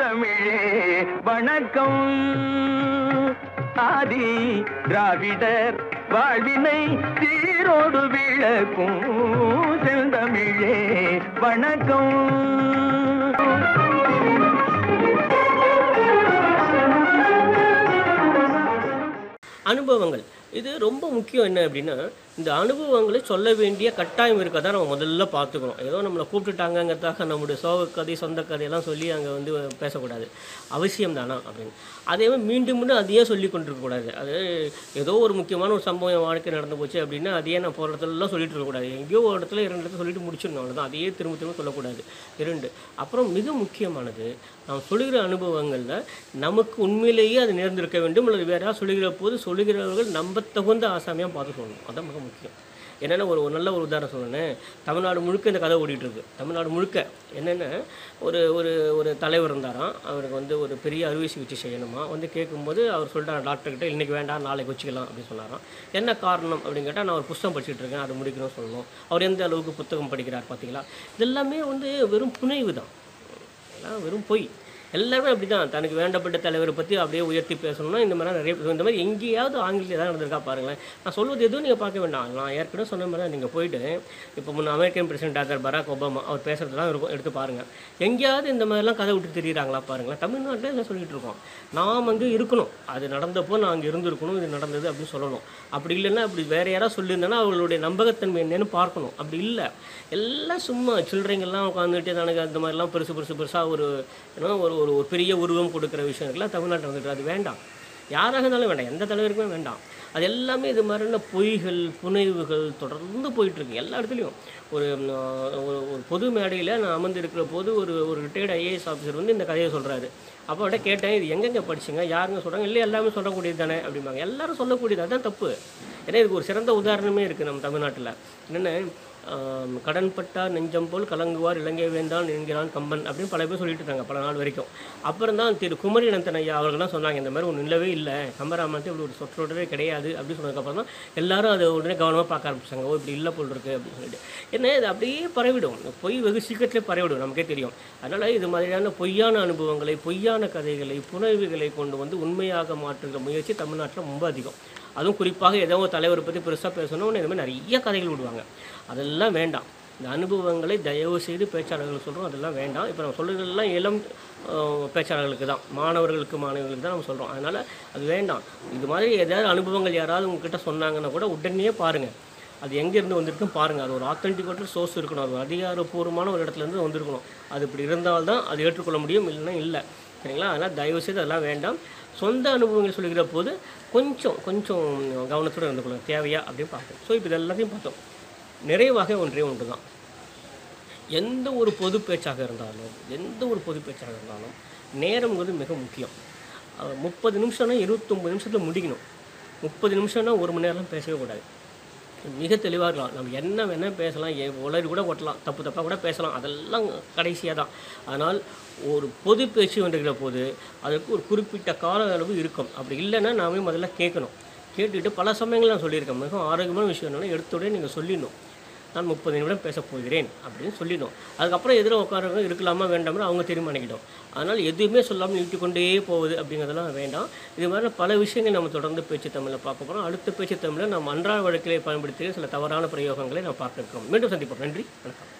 செந்தமிழே வணக்கம் ஆதி திராவிடர் வாழ்வினை சீரோடு விளக்கும் செந்தமிழே. வணக்கம். அனுபவங்கள். இது ரொம்ப முக்கியம் என்ன அப்படின்னா இந்த அனுபவங்களை சொல்ல வேண்டிய கட்டாயம் இருக்கதை நம்ம முதல்ல பார்த்துக்கணும். ஏதோ நம்மளை கூப்பிட்டுட்டாங்கங்கிறதாக நம்முடைய சோக கதை சொந்த கதையெல்லாம் சொல்லி அங்கே வந்து பேசக்கூடாது. அவசியம் தானா அப்படின்னு. அதே மாதிரி மீண்டும் மீண்டும் அதையே சொல்லி கொண்டிருக்கக்கூடாது. அது ஏதோ ஒரு முக்கியமான ஒரு சம்பவம் என் வாழ்க்கை நடந்து போச்சு அப்படின்னா அதையே நான் போகிற இடத்துலலாம் சொல்லிட்டு இருக்கக்கூடாது. எங்கேயோ ஒரு இடத்துல இரண்டு இடத்துல சொல்லிட்டு முடிச்சிடணும். அவ்வளோதான் அதையே திரும்ப திரும்ப சொல்லக்கூடாது. இரண்டு அப்புறம் மிக முக்கியமானது நாம் சொல்லுகிற அனுபவங்களில் நமக்கு உண்மையிலேயே அது நேர்ந்திருக்க வேண்டும். அல்லது வேறு யாராவது சொல்லுகிற போது சொல்லுகிறவர்கள் நம்பத்தகுந்த ஆசாமியாக பார்த்து சொல்லணும் அதான் மிக முக்கியம். என்னென்ன ஒரு ஒரு நல்ல ஒரு உதாரணம் சொன்னேன் தமிழ்நாடு முழுக்க இந்த கதை ஓடிட்டுருக்கு. தமிழ்நாடு முழுக்க. என்னென்ன ஒரு ஒரு ஒரு தலைவர் இருந்தாராம். அவருக்கு வந்து ஒரு பெரிய அறுவை சிகிச்சை செய்யணுமா? வந்து கேட்கும்போது அவர் சொல்லிட்டார் டாக்டர்கிட்ட இன்றைக்கி வேண்டாம் நாளைக்கு வச்சுக்கலாம் அப்படின்னு சொன்னாராம். என்ன காரணம்? அப்படின்னு கேட்டால் நான் ஒரு புத்தகம் படிச்சுட்டு இருக்கேன் அதை முடிக்கணும்னு சொல்லணும். அவர் எந்த அளவுக்கு புத்தகம் படிக்கிறார் பார்த்தீங்களா? இதெல்லாமே வந்து வெறும் புனைவு தான். வெறும் பொய். எல்லாருமே அப்படி தான் தனக்கு வேண்டப்பட்ட தலைவரை பற்றி அப்படியே உயர்த்தி பேசணும்னா இந்த மாதிரி நிறைய இந்த மாதிரி எங்கேயாவது ஆங்கிலத்தில் ஏதாவது நடந்திருக்கா பாருங்களேன். நான் சொல்வது எதுவும் நீங்கள் பார்க்க வேண்டாம். நான் ஏற்கனவே சொன்ன மாதிரி தான் நீங்கள் போயிட்டு இப்போ முன்ன American president doctor Barack Obama அவர் பேசுகிறதுலாம் இருக்கும் எடுத்து பாருங்கள் எங்கேயாவது இந்த மாதிரிலாம் கதை விட்டு தெரியுறாங்களா பாருங்களேன். தமிழ்நாட்டில் இதை சொல்லிட்டு இருக்கோம். நாம் அங்கே இருக்கணும். அது நடந்தப்போ நான் அங்கே இருந்திருக்கணும் இது நடந்தது அப்படின்னு சொல்லணும். அப்படி இல்லைன்னா அப்படி வேறு யாராவது சொல்லியிருந்தேன்னா அவங்களுடைய நம்பகத்தன்மை என்னன்னு பார்க்கணும். அப்படி இல்லை. எல்லாம் சும்மா சில்லறைங்கள்லாம் உட்காந்துட்டு எனக்கு அந்த மாதிரிலாம் பெருசு பெருசு பெருசாக ஒரு ஏன்னா ஒரு ஒரு ஒரு பெரிய உருவம் கொடுக்குற விஷயங்கள்லாம் தமிழ்நாட்டில் வந்துட்டு அது வேண்டாம். யாராக இருந்தாலும் வேண்டாம். எந்த தலைவருக்குமே வேண்டாம். அது எல்லாமே இது மாதிரியான பொய்கள் புனைவுகள் தொடர்ந்து போயிட்டுருக்கு. எல்லா இடத்துலையும். ஒரு ஒரு ஒரு பொது மேடையில் நான் அமர்ந்திருக்கிற போது ஒரு ஒரு ரிட்டையர்டு ஐஏஎஸ் ஆஃபீஸர் வந்து இந்த கதையை சொல்கிறாரு அப்போ கேட்டேன் இது எங்கெங்கே படிச்சிங்க? யாருங்க சொல்கிறாங்க இல்லை எல்லாமே சொல்லக்கூடியது தானே? அப்படிம்பாங்க. எல்லாரும் சொல்லக்கூடியது. அதுதான் தப்பு. ஏன்னா இதுக்கு ஒரு சிறந்த உதாரணமே இருக்குது நம்ம தமிழ்நாட்டில். என்னென்ன கடன்பட்டா நெஞ்சம் போல் கலங்குவார் இலங்கை வேந்தான் என்கிறான் கம்பன் அப்படின்னு பல பேர் சொல்லிட்டு இருக்காங்க பல நாள் வரைக்கும். அப்புறம் தான் திரு குமரி ஐயா அவர்கள்லாம் சொன்னாங்க இந்த மாதிரி ஒன்று இல்லவே இல்லை கம்பராமாயணத்தை இப்படி ஒரு சொற்றொடரே கிடையாது அப்படின்னு சொன்னதுக்கப்புறம் தான் எல்லாரும் அதை உடனே கவனமாக பார்க்க ஆரம்பிச்சாங்க ஓ இப்படி இல்லை போல் இருக்குது அப்படின்னு சொல்லிட்டு. என்ன இது அப்படியே பரவிடும் பொய் வெகு சீக்கிரத்திலே பரவிடும் நமக்கே தெரியும். அதனால் இது மாதிரியான பொய்யான அனுபவங்களை பொய்யான கதைகளை புனைவுகளை கொண்டு வந்து உண்மையாக மாற்றுகிற முயற்சி தமிழ்நாட்டில் ரொம்ப அதிகம். அதுவும் குறிப்பாக ஏதோ ஒரு தலைவரை பற்றி பெருசாக பேசணும்னு இந்த மாதிரி நிறைய கதைகள் விடுவாங்க. அதெல்லாம் வேண்டாம். இந்த அனுபவங்களை தயவு செய்து பேச்சாளர்கள் சொல்கிறோம் அதெல்லாம் வேண்டாம். இப்போ நம்ம சொல்கிறதெல்லாம் இளம் பேச்சாளர்களுக்கு தான். மாணவர்களுக்கு மாணவர்களுக்கு தான் நம்ம சொல்கிறோம் அதனால் அது வேண்டாம். இது மாதிரி ஏதாவது அனுபவங்கள் யாராவது உங்ககிட்ட சொன்னாங்கன்னா கூட உடனே பாருங்கள் அது எங்கேருந்து வந்திருக்குன்னு பாருங்கள் அது ஒரு ஆத்தென்டிகேட்டட் சோர்ஸ் இருக்கணும். அது அதிகாரப்பூர்வமான ஒரு இடத்துலேருந்து வந்திருக்கணும். அது இப்படி இருந்தால்தான் அது ஏற்றுக்கொள்ள முடியும். இல்லைன்னா இல்லை. சரிங்களா? அதனால் தயவு செய்து அதெல்லாம் வேண்டாம். சொந்த அனுபவங்கள் சொல்லுகிற போது கொஞ்சம் கொஞ்சம் கவனத்தோடு இருந்துக்கணும் தேவையா அப்படின்னு பார்க்கணும் ஸோ இப்போ இது எல்லாத்தையும் பார்த்தோம். நிறைவாக ஒன்றே ஒன்று தான் எந்த ஒரு பொது பேச்சாக இருந்தாலும் எந்த ஒரு பொது பேச்சாக இருந்தாலும் நேரம்ங்கிறது மிக முக்கியம். முப்பது நிமிஷம்னா இருபத்தொம்பது நிமிஷத்தில் முடிக்கணும். முப்பது நிமிஷம்னா ஒரு மணி நேரம் பேசவே கூடாது. மிக தெளிவாக இருக்கலாம். நம்ம என்ன வேணால் பேசலாம். எ- உளறி கூட கொட்டலாம். தப்பு தப்பாக கூட பேசலாம். அதெல்லாம் கடைசியாக தான். ஆனால் ஒரு பொது பேச்சு வந்துருக்கிற போது அதுக்கு ஒரு குறிப்பிட்ட கால அளவு இருக்கும். அப்படி இல்லைன்னா நாமே முதல்ல கேட்கணும். கேட்டுக்கிட்டு பல சமயங்கள் நான் சொல்லியிருக்கேன். மிகவும் ஆரோக்கியமான விஷயம் என்னென்னா எடுத்தோடனே நீங்கள் சொல்லிடணும். நான் முப்பது நிமிடம் பேசப்போகிறேன் அப்படின்னு சொல்லிடும். அதுக்கப்புறம் எதிர உட்காரவங்க இருக்கலாமா வேண்டாம்னு அவங்க தீர்மானிக்கிடும். அதனால் எதுவுமே சொல்லாமல் நீட்டிக்கொண்டே போகுது அப்படிங்கிறதெல்லாம் வேண்டாம். இது மாதிரி பல விஷயங்கள் நம்ம தொடர்ந்து பேச்சு தமிழில் பார்க்க போகிறோம் அடுத்த பேச்சு தமிழில் நம்ம அன்றாட வழக்கிலே பயன்படுத்திய சில தவறான பிரயோகங்களை நம்ம பார்க்க இருக்கிறோம். மீண்டும் சந்திப்போம். நன்றி. வணக்கம்.